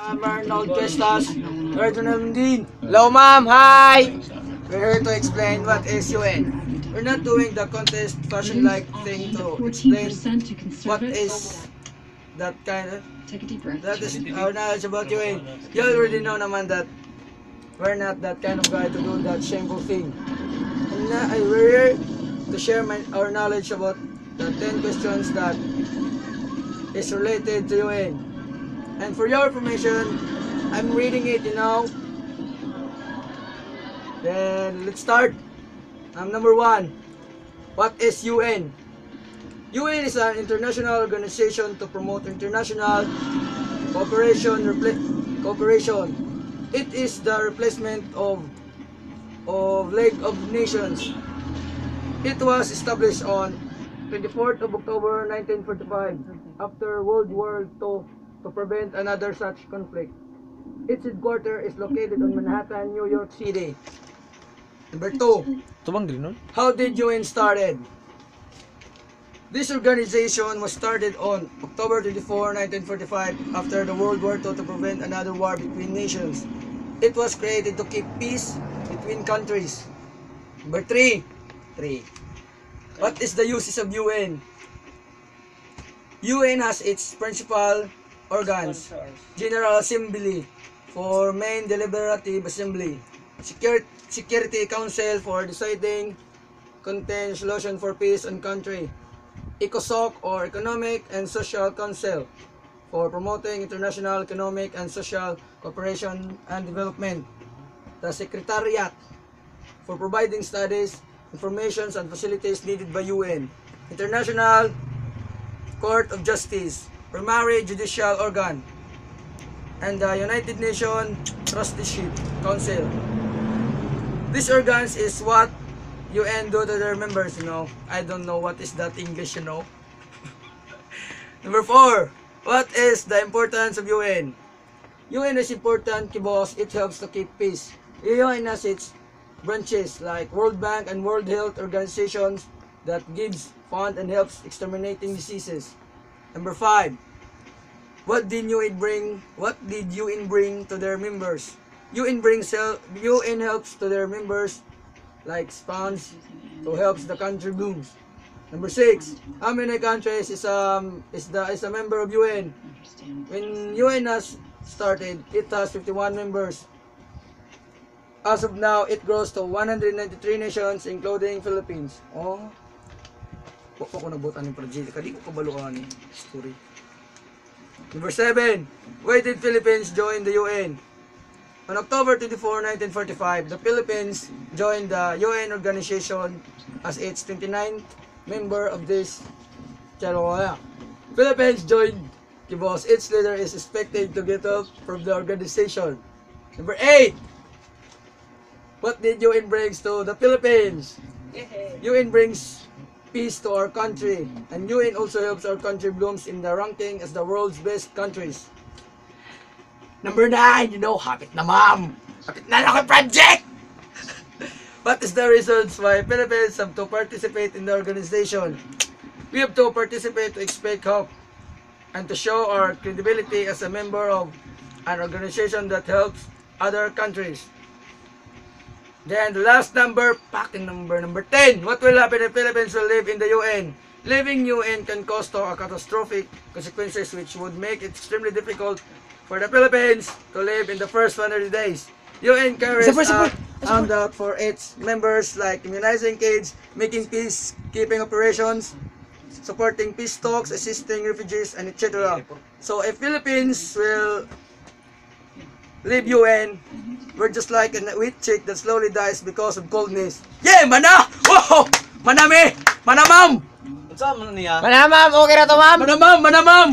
I'm Arnold Questas, Cardinal Dean. Hello ma'am, hi! We're here to explain what is UN. We're not doing the contest fashion-like thing to explain 14% to what is that kind of, Take a deep breath. that is our knowledge about UN. You already know naman that we're not that kind of guy to do that shameful thing. And I- we're here to share my, our knowledge about the 10 questions that is related to UN. And for your information, I'm reading it, you know. Then let's start. Um, number one, what is UN? UN is an international organization to promote international cooperation. Cooperation. It is the replacement of of League of Nations. It was established on 24th of October 1945 after World War II to prevent another such conflict. Its headquarters is located on Manhattan, New York City. Number two, how did UN started? This organization was started on October 24, 1945 after the World War II to prevent another war between nations. It was created to keep peace between countries. Number 3. 3. What is the uses of UN? UN has its principal organs. General Assembly for main deliberative assembly. Security, Security Council for deciding content solution for peace and country. ECOSOC or Economic and Social Council for promoting international economic and social cooperation and development. The Secretariat for providing studies, informations, and facilities needed by UN. International Court of Justice, primary judicial organ, and the United Nations Trusteeship Council. These organs is what UN do to their members, you know. I don't know what is that English, you know. Number four, what is the importance of UN? UN is important because it helps to keep peace. UN has its branches like World Bank and World Health Organizations that gives fund and helps exterminating diseases. Number five, what did UN bring? What did UN bring to their members? UN brings help, UN helps to their members like funds to helps the country blooms. Number six, how many countries is um is the is a member of UN? When UN has started, it has 51 members. As of now, it grows to 193 nations including Philippines. Oh. Wa pa ko nabutan ng project. Kadi ko kabaluan ni story. Number 7. Why did Philippines join the UN? On October 24, 1945, the Philippines joined the UN organization as its 29th member of this Chaloya. Philippines joined because its leader is expected to get up from the organization. Number 8. What did UN brings to the Philippines? UN brings peace to our country and UN also helps our country blooms in the ranking as the world's best countries. Number 9, you know, hapit na ma'am. Hapit na ako project! What is the reasons why Philippines have to participate in the organization? We have to participate to expect hope and to show our credibility as a member of an organization that helps other countries. Then the last number, packing number number 10. What will happen if Philippines will live in the UN? Living UN can cause to a catastrophic consequences which would make it extremely difficult for the Philippines to live in the first 100 days. UN carries Support, support, out for its members like immunizing kids, making peacekeeping operations, supporting peace talks, assisting refugees, and etc. So if Philippines will leave UN, we're just like a wheat chick that slowly dies because of coldness. Yeah, mana! Wow! Manami! Manamam! Ano sa mo niya? Mana ma'am, okay na to ma'am? Manamam! Manamam!